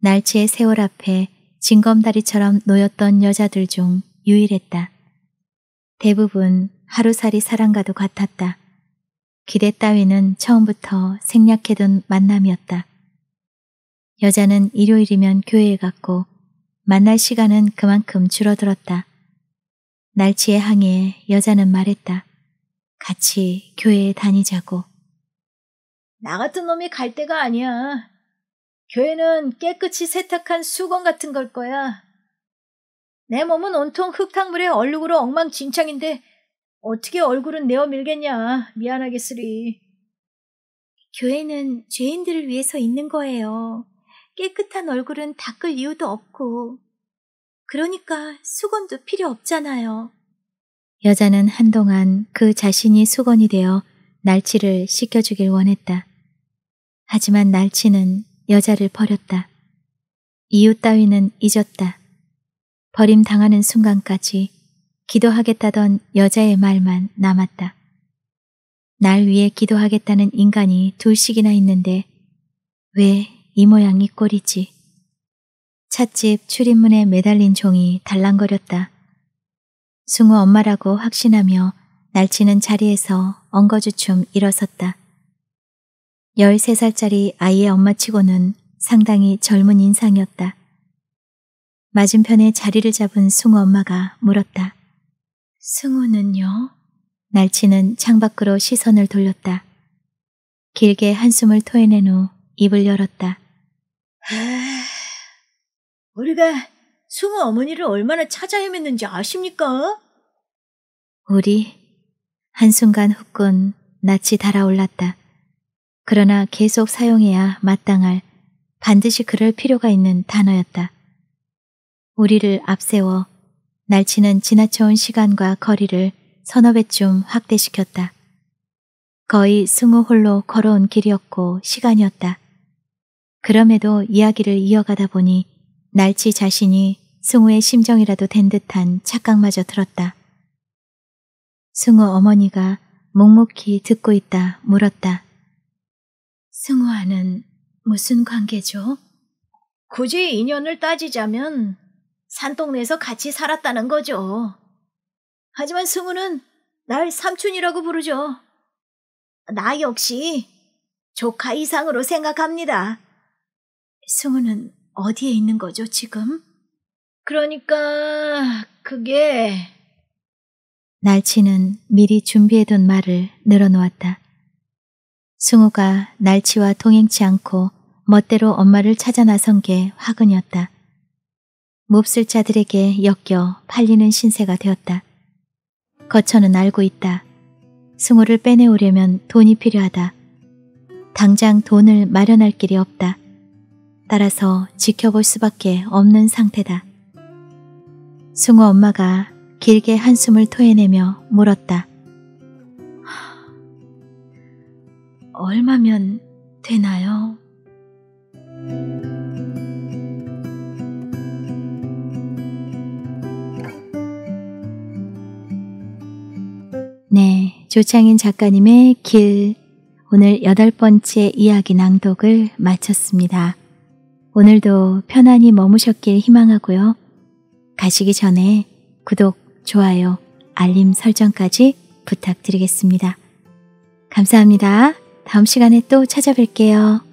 날치의 세월 앞에 징검다리처럼 놓였던 여자들 중 유일했다. 대부분 하루살이 사랑과도 같았다. 기대 따위는 처음부터 생략해둔 만남이었다. 여자는 일요일이면 교회에 갔고 만날 시간은 그만큼 줄어들었다. 날치의 항의에 여자는 말했다. 같이 교회에 다니자고. 나 같은 놈이 갈 데가 아니야. 교회는 깨끗이 세탁한 수건 같은 걸 거야. 내 몸은 온통 흙탕물에 얼룩으로 엉망진창인데 어떻게 얼굴을 내어 밀겠냐. 미안하게스리. 교회는 죄인들을 위해서 있는 거예요. 깨끗한 얼굴은 닦을 이유도 없고. 그러니까 수건도 필요 없잖아요. 여자는 한동안 그 자신이 수건이 되어 날치를 씻겨주길 원했다. 하지만 날치는 여자를 버렸다. 이유 따위는 잊었다. 버림당하는 순간까지 기도하겠다던 여자의 말만 남았다. 날 위해 기도하겠다는 인간이 둘씩이나 있는데 왜 이 모양이 꼴이지? 찻집 출입문에 매달린 종이 달랑거렸다. 승우 엄마라고 확신하며 날치는 자리에서 엉거주춤 일어섰다. 13살짜리 아이의 엄마치고는 상당히 젊은 인상이었다. 맞은편에 자리를 잡은 승우 엄마가 물었다. 승우는요? 날치는 창밖으로 시선을 돌렸다. 길게 한숨을 토해낸 후 입을 열었다. 아, 우리가 승우 어머니를 얼마나 찾아 헤맸는지 아십니까? 우리 한순간 후끈 낯이 달아올랐다. 그러나 계속 사용해야 마땅할 반드시 그럴 필요가 있는 단어였다. 우리를 앞세워 날치는 지나쳐온 시간과 거리를 서너 배쯤 확대시켰다. 거의 승우 홀로 걸어온 길이었고 시간이었다. 그럼에도 이야기를 이어가다 보니 날치 자신이 승우의 심정이라도 된 듯한 착각마저 들었다. 승우 어머니가 묵묵히 듣고 있다 물었다. 승우와는 무슨 관계죠? 굳이 인연을 따지자면 산동네에서 같이 살았다는 거죠. 하지만 승우는 날 삼촌이라고 부르죠. 나 역시 조카 이상으로 생각합니다. 승우는 어디에 있는 거죠, 지금? 그러니까 그게 날치는 미리 준비해둔 말을 늘어놓았다. 승우가 날치와 동행치 않고 멋대로 엄마를 찾아 나선 게 화근이었다. 몹쓸 자들에게 엮여 팔리는 신세가 되었다. 거처는 알고 있다. 승우를 빼내오려면 돈이 필요하다. 당장 돈을 마련할 길이 없다. 따라서 지켜볼 수밖에 없는 상태다. 승우 엄마가 길게 한숨을 토해내며 물었다. 얼마면 되나요? 네, 조창인 작가님의 길 오늘 여덟 번째 이야기 낭독을 마쳤습니다. 오늘도 편안히 머무셨길 희망하고요. 가시기 전에 구독, 좋아요, 알림 설정까지 부탁드리겠습니다. 감사합니다. 다음 시간에 또 찾아뵐게요.